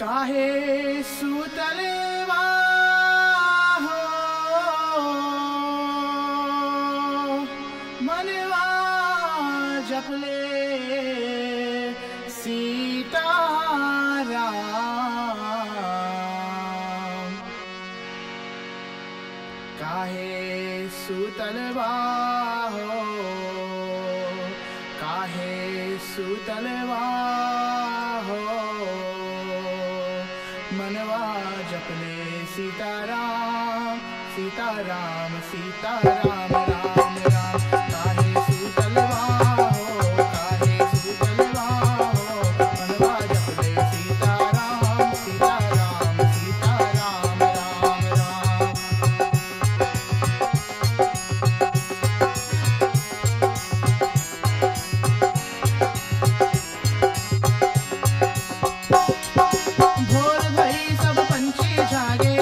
काहे सुतलवा हो मनवा जपले सीता काहे सुतलवा हो काहे सुतलवा मनवा जपने सीताराम सीताराम सीताराम।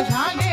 सागे